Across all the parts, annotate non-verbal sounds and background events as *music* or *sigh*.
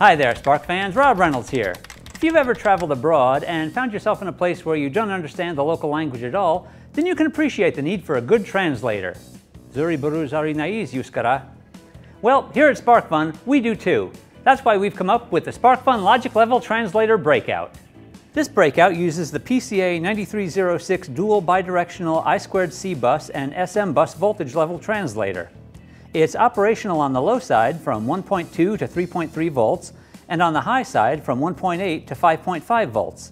Hi there, Spark fans. Rob Reynolds here. If you've ever traveled abroad and found yourself in a place where you don't understand the local language at all, then you can appreciate the need for a good translator. Zuri buru zari naiz yuskara. Well, here at SparkFun, we do too. That's why we've come up with the SparkFun Logic Level Translator Breakout. This breakout uses the PCA 9306 dual bidirectional I2C bus and SM bus voltage level translator. It's operational on the low side from 1.2 to 3.3 volts and on the high side from 1.8 to 5.5 volts.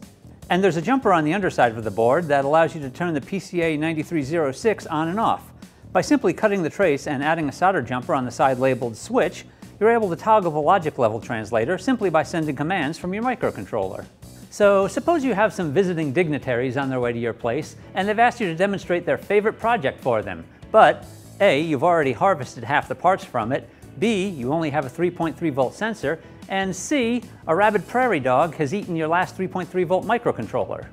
And there's a jumper on the underside of the board that allows you to turn the PCA 9306 on and off. By simply cutting the trace and adding a solder jumper on the side labeled switch, you're able to toggle the logic level translator simply by sending commands from your microcontroller. So suppose you have some visiting dignitaries on their way to your place and they've asked you to demonstrate their favorite project for them. But A, you've already harvested half the parts from it, B, you only have a 3.3 volt sensor, and C, a rabid prairie dog has eaten your last 3.3 volt microcontroller.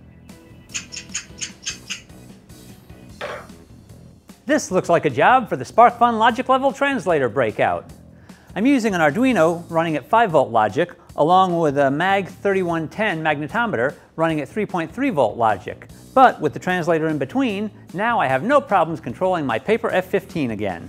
This looks like a job for the SparkFun Logic Level Translator breakout. I'm using an Arduino running at 5 volt logic along with a MAG 3110 magnetometer running at 3.3 volt logic. But with the translator in between, now I have no problems controlling my paper F15 again.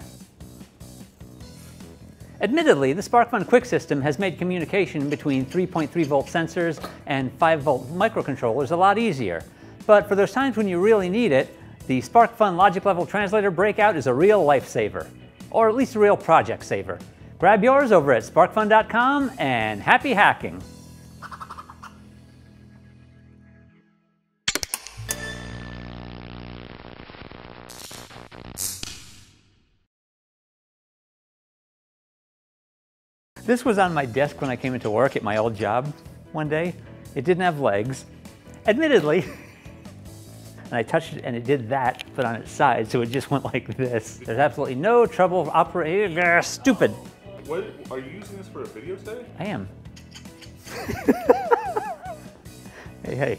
Admittedly, the SparkFun Qwiic System has made communication between 3.3 volt sensors and 5 volt microcontrollers a lot easier. But for those times when you really need it, the SparkFun Logic Level Translator Breakout is a real lifesaver. Or at least a real project saver. Grab yours over at sparkfun.com and happy hacking! This was on my desk when I came into work at my old job one day. It didn't have legs. Admittedly, *laughs* and I touched it and it did that, but on its side, so it just went like this. There's absolutely no trouble operating. Stupid. What are you using this for a video today? I am. *laughs* hey, hey.